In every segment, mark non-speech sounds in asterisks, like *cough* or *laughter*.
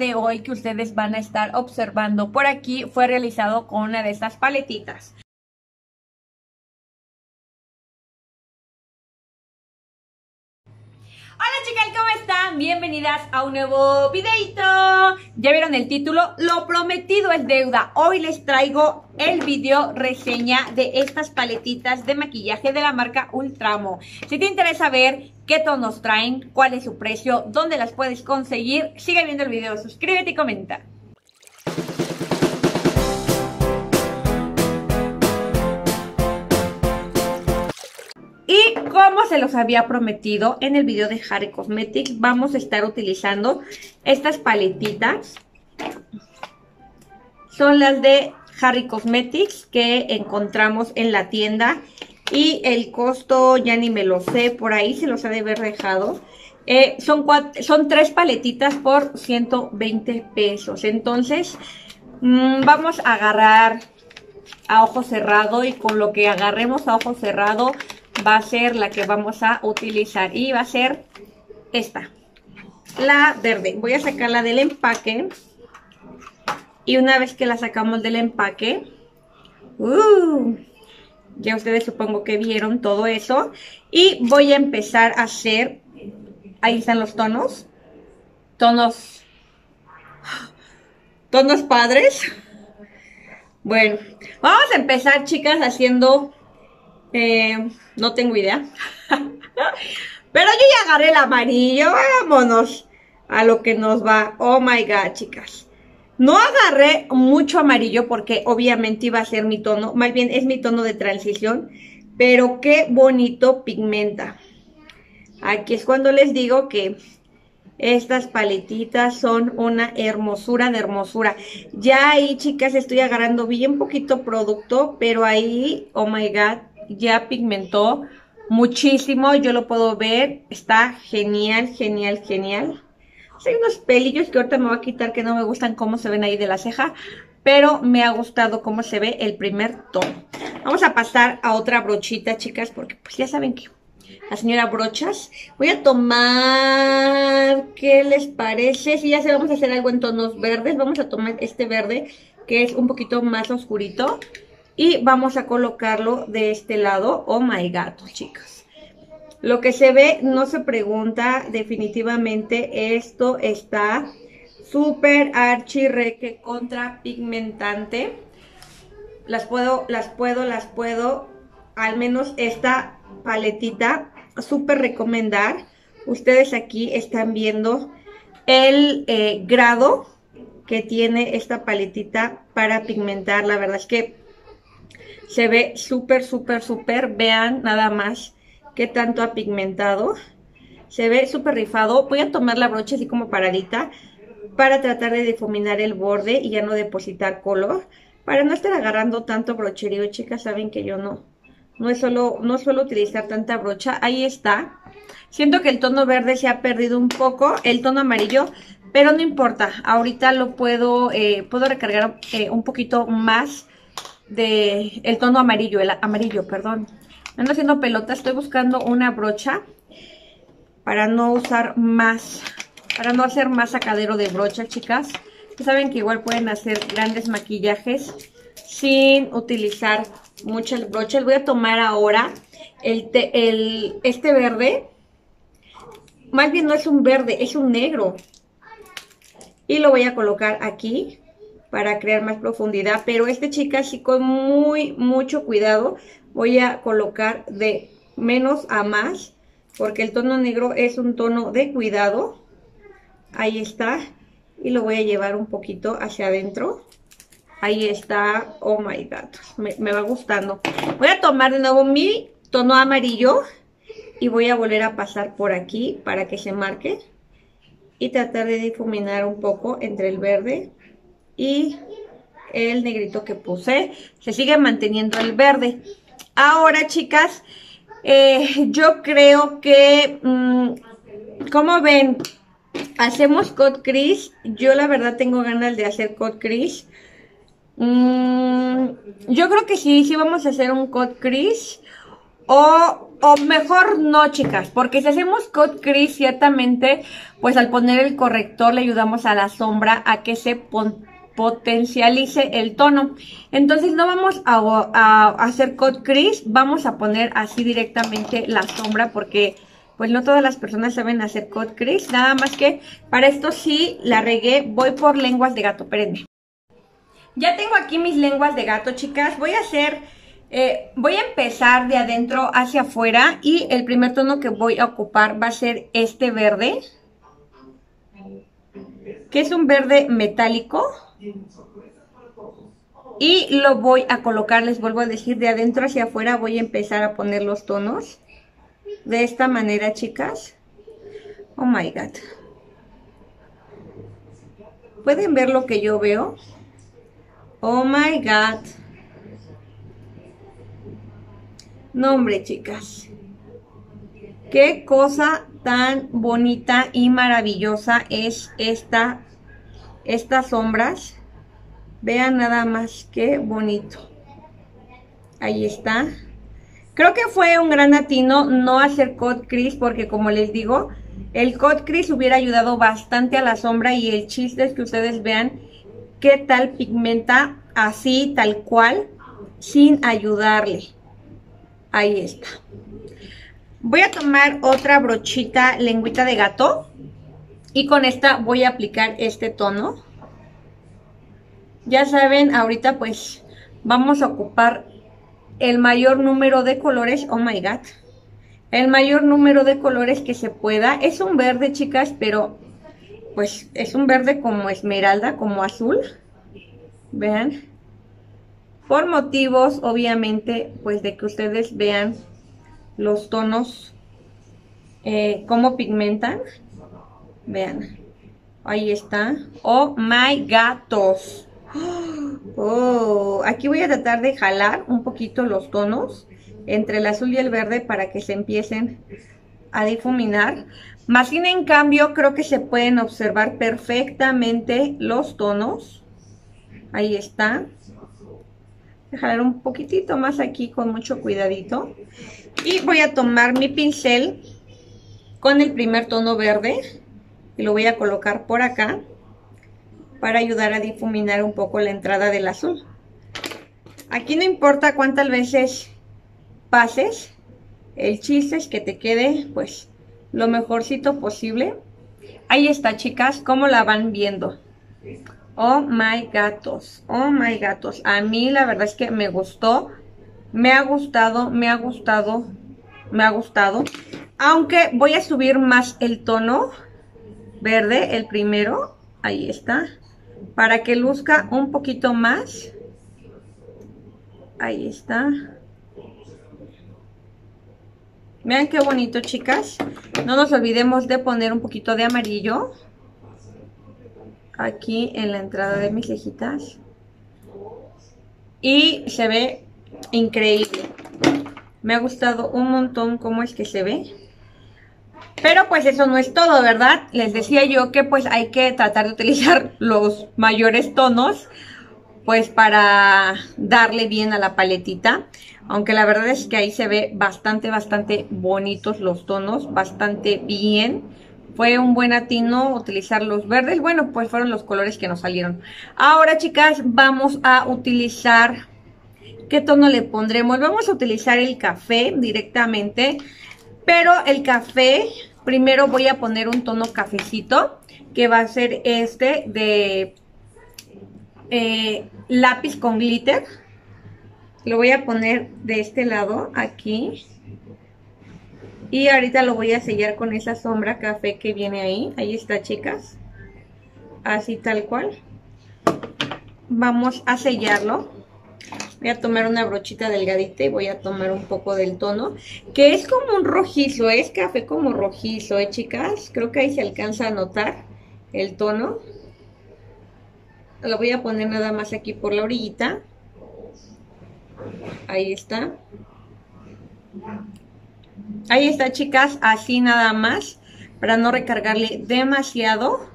de hoy que ustedes van a estar observando por aquí fue realizado con una de estas paletitas. Hola chicas, ¿cómo están? Bienvenidas a un nuevo videito. Ya vieron el título, lo prometido es deuda. Hoy les traigo el video reseña de estas paletitas de maquillaje de la marca Ultramo. Si te interesa ver qué tonos traen, cuál es su precio, dónde las puedes conseguir, sigue viendo el video, suscríbete y comenta. Como se los había prometido en el video de Harry Cosmetics, vamos a estar utilizando estas paletitas. Son las de Harry Cosmetics que encontramos en la tienda. Y el costo ya ni me lo sé, por ahí se los ha de haber dejado. Eh, son, son tres paletitas por 120 pesos. Entonces, mmm, vamos a agarrar a ojo cerrado y con lo que agarremos a ojo cerrado va a ser la que vamos a utilizar y va a ser esta, la verde. Voy a sacarla del empaque y una vez que la sacamos del empaque, uh, ya ustedes supongo que vieron todo eso y voy a empezar a hacer, ahí están los tonos, tonos, tonos padres. Bueno, vamos a empezar chicas haciendo eh, no tengo idea. *laughs* Pero yo ya agarré el amarillo. Vámonos a lo que nos va. Oh my god, chicas. No agarré mucho amarillo porque obviamente iba a ser mi tono. Más bien es mi tono de transición. Pero qué bonito pigmenta. Aquí es cuando les digo que estas paletitas son una hermosura de hermosura. Ya ahí, chicas, estoy agarrando bien poquito producto, pero ahí, oh my god, ya pigmentó muchísimo, yo lo puedo ver, está genial, genial, genial. Hay unos pelillos que ahorita me voy a quitar que no me gustan cómo se ven ahí de la ceja, pero me ha gustado cómo se ve el primer tono. Vamos a pasar a otra brochita, chicas, porque pues ya saben que la señora brochas. Voy a tomar, ¿qué les parece? Si ya se vamos a hacer algo en tonos verdes, vamos a tomar este verde que es un poquito más oscurito. Y vamos a colocarlo de este lado. Oh my god, chicas. Lo que se ve no se pregunta. Definitivamente esto está súper archirreque contra pigmentante. Las puedo, las puedo, las puedo. Al menos esta paletita súper recomendar. Ustedes aquí están viendo el eh, grado que tiene esta paletita para pigmentar. La verdad es que se ve súper, súper, súper. Vean nada más qué tanto ha pigmentado. Se ve súper rifado. Voy a tomar la brocha así como paradita para tratar de difuminar el borde y ya no depositar color. Para no estar agarrando tanto brocherío, chicas, saben que yo no, no, solo, no suelo utilizar tanta brocha. Ahí está. Siento que el tono verde se ha perdido un poco, el tono amarillo, pero no importa. Ahorita lo puedo, eh, puedo recargar eh, un poquito más de el tono amarillo, el amarillo, perdón. Ando haciendo pelota, estoy buscando una brocha para no usar más, para no hacer más sacadero de brocha, chicas. saben que igual pueden hacer grandes maquillajes sin utilizar muchas brochas. Voy a tomar ahora el, el, este verde. Más bien no es un verde, es un negro. Y lo voy a colocar aquí para crear más profundidad. Pero este chica sí con muy, mucho cuidado voy a colocar de menos a más. Porque el tono negro es un tono de cuidado. Ahí está. Y lo voy a llevar un poquito hacia adentro. Ahí está. Oh my god. Me, me va gustando. Voy a tomar de nuevo mi tono amarillo. Y voy a volver a pasar por aquí para que se marque. Y tratar de difuminar un poco entre el verde y el negrito que puse. Se sigue manteniendo el verde. Ahora, chicas, eh, yo creo que, mm, como ven, hacemos cut crease. Yo la verdad tengo ganas de hacer cut crease. Mm, yo creo que sí, sí vamos a hacer un cut crease. O, o mejor no, chicas, porque si hacemos cut crease, ciertamente, pues al poner el corrector le ayudamos a la sombra a que se potencialice el tono. Entonces no vamos a, hacer cut crease, vamos a poner así directamente la sombra porque pues no todas las personas saben hacer cut crease, nada más que para esto sí la regué, voy por lenguas de gato, perenne. Ya tengo aquí mis lenguas de gato, chicas, voy a hacer, eh, voy a empezar de adentro hacia afuera y el primer tono que voy a ocupar va a ser este verde, que es un verde metálico. Y lo voy a colocar, les vuelvo a decir, de adentro hacia afuera voy a empezar a poner los tonos de esta manera, chicas. Oh my God. ¿Pueden ver lo que yo veo? Oh my God. No, hombre, chicas. Qué cosa tan bonita y maravillosa es esta, estas sombras. Vean nada más qué bonito. Ahí está. Creo que fue un gran atino no hacer cut crease porque como les digo, el cut crease hubiera ayudado bastante a la sombra y el chiste es que ustedes vean qué tal pigmenta así, tal cual, sin ayudarle. Ahí está. Voy a tomar otra brochita lengüita de gato y con esta voy a aplicar este tono. Ya saben, ahorita pues vamos a ocupar el mayor número de colores, oh my god, el mayor número de colores que se pueda. Es un verde, chicas, pero pues es un verde como esmeralda, como azul. Vean. Por motivos, obviamente, pues de que ustedes vean los tonos, eh, cómo pigmentan. Vean. Ahí está. Oh my gatos. Oh, aquí voy a tratar de jalar un poquito los tonos entre el azul y el verde para que se empiecen a difuminar. Más sin en cambio, creo que se pueden observar perfectamente los tonos. Ahí está. Voy jalar un poquitito más aquí con mucho cuidadito. Y voy a tomar mi pincel con el primer tono verde y lo voy a colocar por acá para ayudar a difuminar un poco la entrada del azul. Aquí no importa cuántas veces pases, el chiste es que te quede pues lo mejorcito posible. Ahí está chicas, ¿cómo la van viendo? Oh my gatos, oh my gatos. A mí la verdad es que me gustó, me ha gustado, me ha gustado, me ha gustado. Aunque voy a subir más el tono verde, el primero. Ahí está para que luzca un poquito más. Ahí está. Vean qué bonito, chicas. No nos olvidemos de poner un poquito de amarillo. Aquí en la entrada de mis cejitas. Y se ve increíble. Me ha gustado un montón cómo es que se ve. Pero pues eso no es todo, ¿verdad? Les decía yo que pues hay que tratar de utilizar *laughs* los mayores tonos pues para darle bien a la paletita. Aunque la verdad es que ahí se ve bastante, bastante bonitos los tonos, bastante bien. Fue un buen atino utilizar los verdes. Bueno, pues fueron los colores que nos salieron. Ahora, chicas, vamos a utilizar... ¿Qué tono le pondremos? Vamos a utilizar el café directamente. Pero el café Primero voy a poner un tono cafecito, que va a ser este de eh, lápiz con glitter. Lo voy a poner de este lado, aquí. Y ahorita lo voy a sellar con esa sombra café que viene ahí. Ahí está, chicas. Así tal cual. Vamos a sellarlo. Voy a tomar una brochita delgadita y voy a tomar un poco del tono, que es como un rojizo, es café como rojizo, ¿eh, chicas? Creo que ahí se alcanza a notar el tono. Lo voy a poner nada más aquí por la orillita. Ahí está. Ahí está, chicas, así nada más, para no recargarle demasiado.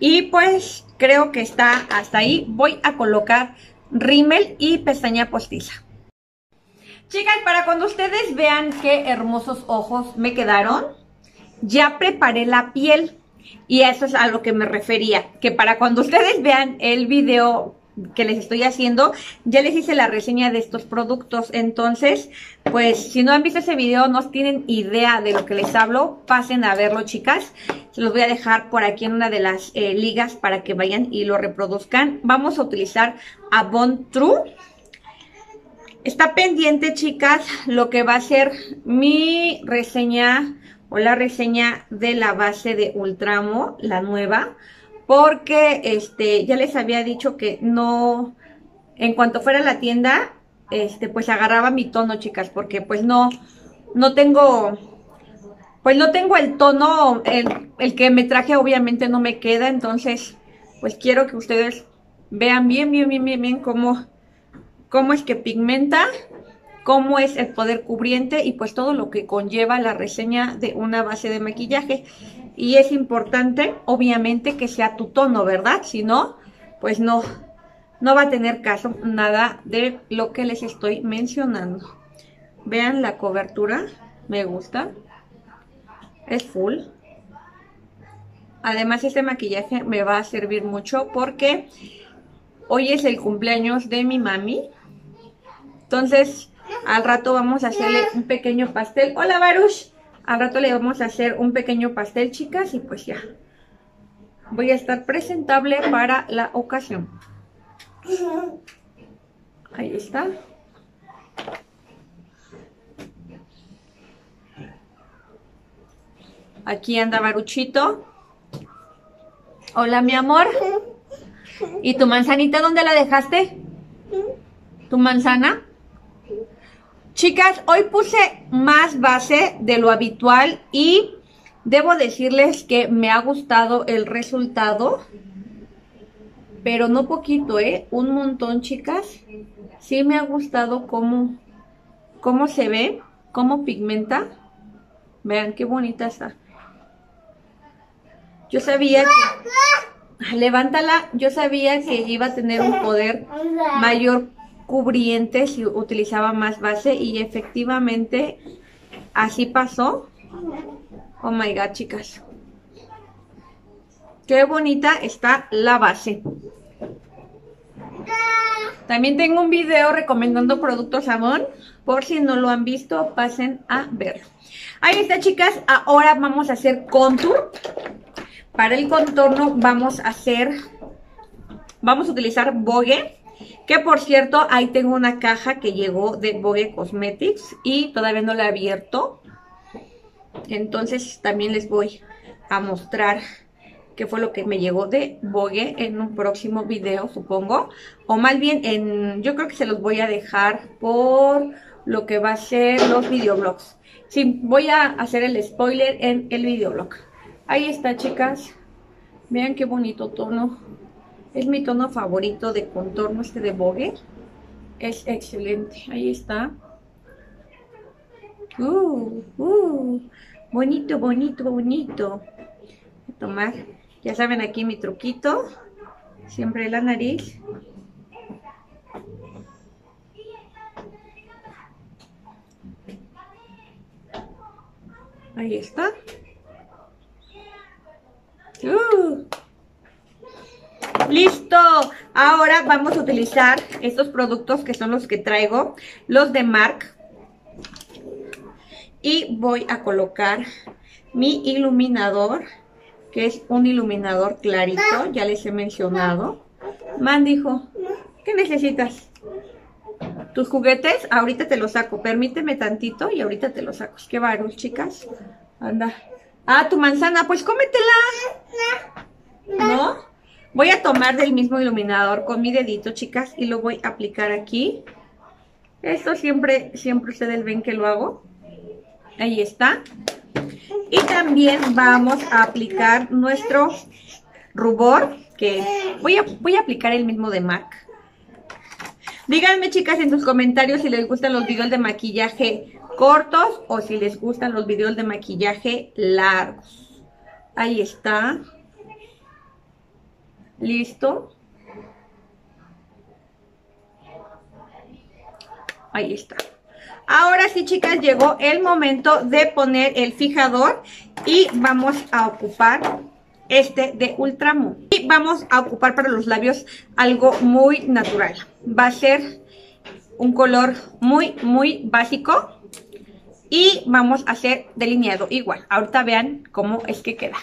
Y pues creo que está hasta ahí. Voy a colocar rímel y pestaña postiza. Chicas, para cuando ustedes vean qué hermosos ojos me quedaron, ya preparé la piel. Y eso es a lo que me refería, que para cuando ustedes vean el video que les estoy haciendo, ya les hice la reseña de estos productos. Entonces, pues si no han visto ese video, no tienen idea de lo que les hablo, pasen a verlo, chicas. Se los voy a dejar por aquí en una de las eh, ligas para que vayan y lo reproduzcan. Vamos a utilizar Avon True. Está pendiente, chicas, lo que va a ser mi reseña o la reseña de la base de Ultramo, la nueva porque este ya les había dicho que no en cuanto fuera a la tienda este pues agarraba mi tono chicas porque pues no no tengo pues no tengo el tono el, el que me traje obviamente no me queda entonces pues quiero que ustedes vean bien bien bien bien bien cómo cómo es que pigmenta cómo es el poder cubriente y pues todo lo que conlleva la reseña de una base de maquillaje. Y es importante, obviamente, que sea tu tono, ¿verdad? Si no, pues no, no va a tener caso nada de lo que les estoy mencionando. Vean la cobertura, me gusta. Es full. Además, este maquillaje me va a servir mucho porque hoy es el cumpleaños de mi mami. Entonces, al rato vamos a hacerle un pequeño pastel. Hola, Baruch. Al rato le vamos a hacer un pequeño pastel, chicas, y pues ya. Voy a estar presentable para la ocasión. Ahí está. Aquí anda Baruchito. Hola, mi amor. ¿Y tu manzanita dónde la dejaste? ¿Tu manzana? Chicas, hoy puse más base de lo habitual y debo decirles que me ha gustado el resultado. Pero no poquito, ¿eh? Un montón, chicas. Sí me ha gustado cómo, cómo se ve, cómo pigmenta. Vean qué bonita está. Yo sabía que... Levántala. Yo sabía que iba a tener un poder mayor cubrientes y utilizaba más base y efectivamente así pasó. Oh my god, chicas. Qué bonita está la base. También tengo un video recomendando productos Avon. Por si no lo han visto, pasen a verlo. Ahí está, chicas. Ahora vamos a hacer contour. Para el contorno vamos a hacer... Vamos a utilizar Vogue. Que por cierto, ahí tengo una caja que llegó de Vogue Cosmetics y todavía no la he abierto. Entonces también les voy a mostrar qué fue lo que me llegó de Vogue en un próximo video, supongo. O más bien, en, yo creo que se los voy a dejar por lo que va a ser los videoblogs. Sí, voy a hacer el spoiler en el videoblog. Ahí está, chicas. Vean qué bonito tono. Es mi tono favorito de contorno este de Vogue. Es excelente. Ahí está. Uh, uh, bonito, bonito, bonito. Voy a tomar, ya saben aquí mi truquito. Siempre la nariz. Ahí está. Uh. Listo, ahora vamos a utilizar estos productos que son los que traigo, los de MARC. Y voy a colocar mi iluminador, que es un iluminador clarito, ya les he mencionado. Man dijo, ¿qué necesitas? Tus juguetes, ahorita te los saco, permíteme tantito y ahorita te los saco. Que varón, chicas. Anda. Ah, tu manzana, pues cómetela. ¿No? Voy a tomar del mismo iluminador con mi dedito, chicas, y lo voy a aplicar aquí. Esto siempre, siempre ustedes ven que lo hago. Ahí está. Y también vamos a aplicar nuestro rubor, que voy a, voy a aplicar el mismo de MAC. Díganme, chicas, en sus comentarios si les gustan los videos de maquillaje cortos o si les gustan los videos de maquillaje largos. Ahí está. Listo. Ahí está. Ahora sí, chicas, llegó el momento de poner el fijador y vamos a ocupar este de Ultramoon. Y vamos a ocupar para los labios algo muy natural. Va a ser un color muy, muy básico. Y vamos a hacer delineado igual. Ahorita vean cómo es que queda.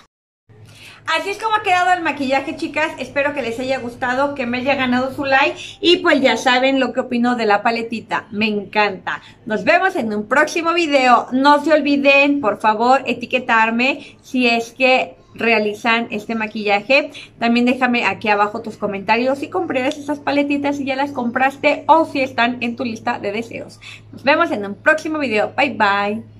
Así es como ha quedado el maquillaje, chicas. Espero que les haya gustado, que me haya ganado su like. Y pues ya saben lo que opino de la paletita. Me encanta. Nos vemos en un próximo video. No se olviden, por favor, etiquetarme si es que realizan este maquillaje. También déjame aquí abajo tus comentarios si compras esas paletitas, si ya las compraste o si están en tu lista de deseos. Nos vemos en un próximo video. Bye bye.